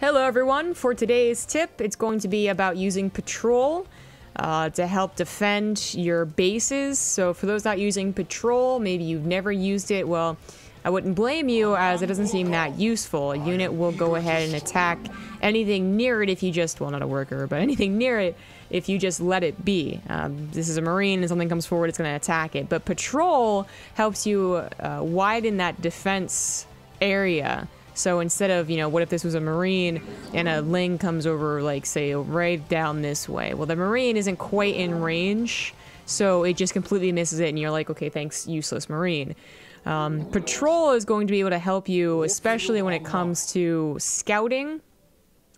Hello everyone, for today's tip, it's going to be about using Patrol uh, to help defend your bases. So for those not using Patrol, maybe you've never used it, well, I wouldn't blame you as it doesn't seem that useful. A unit will go ahead and attack anything near it if you just, well not a worker, but anything near it if you just let it be. Um, this is a Marine and something comes forward, it's going to attack it. But Patrol helps you uh, widen that defense area so instead of, you know, what if this was a Marine and a Ling comes over, like, say, right down this way? Well, the Marine isn't quite in range, so it just completely misses it, and you're like, okay, thanks, useless Marine. Um, patrol is going to be able to help you, especially when it comes to scouting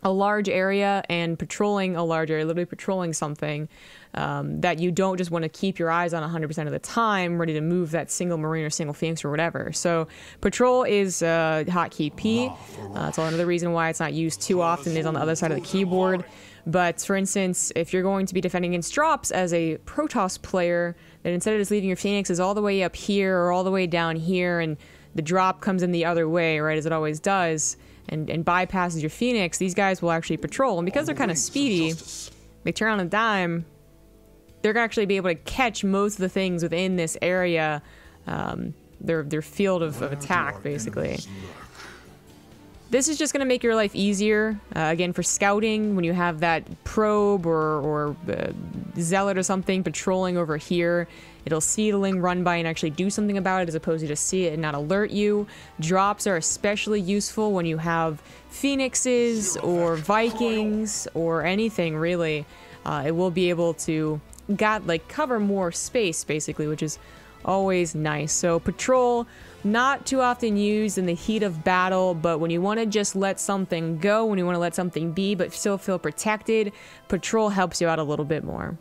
a large area and patrolling a large area, literally patrolling something um, that you don't just want to keep your eyes on 100% of the time, ready to move that single Marine or single Phoenix or whatever. So patrol is uh, hotkey P. Uh, that's another reason why it's not used too often is on the other side of the keyboard. But for instance, if you're going to be defending against drops as a Protoss player, then instead of just leaving your Phoenixes all the way up here or all the way down here and the drop comes in the other way, right, as it always does, and, and bypasses your Phoenix, these guys will actually patrol. And because they're kind of speedy, they turn on a dime, they're going to actually be able to catch most of the things within this area, um, their, their field of, of attack, basically. This is just going to make your life easier. Uh, again, for scouting, when you have that probe or, or uh, zealot or something patrolling over here, it'll see the Ling run by and actually do something about it as opposed to just see it and not alert you. Drops are especially useful when you have phoenixes or vikings or anything really. Uh, it will be able to got like cover more space basically, which is always nice. So patrol, not too often used in the heat of battle, but when you want to just let something go, when you want to let something be, but still feel protected, patrol helps you out a little bit more.